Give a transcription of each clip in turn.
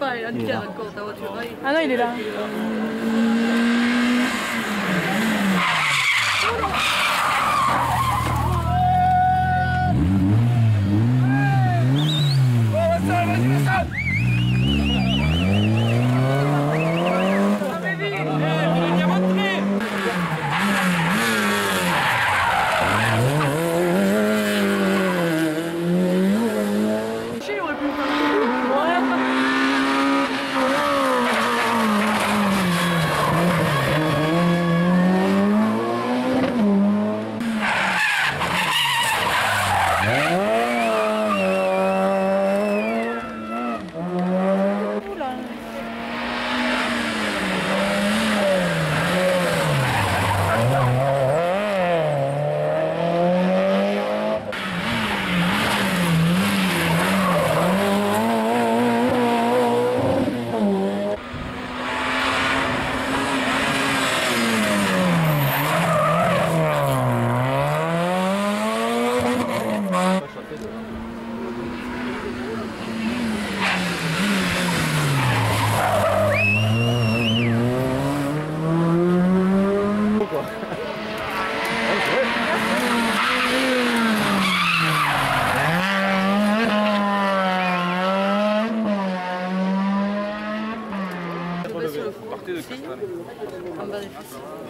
Ah non, il est là. Euh,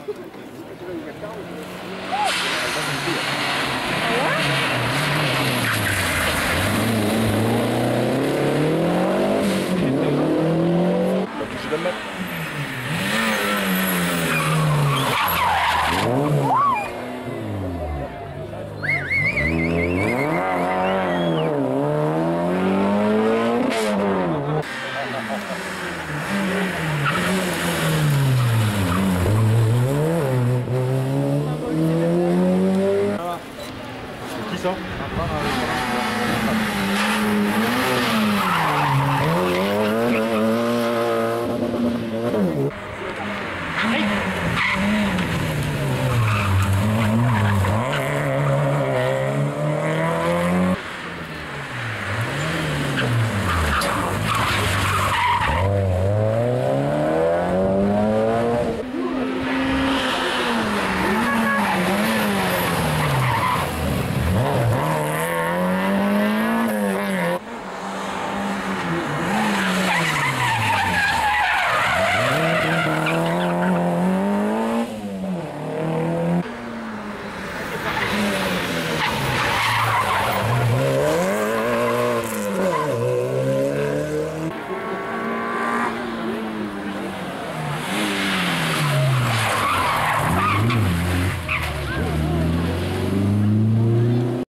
这个也耽误。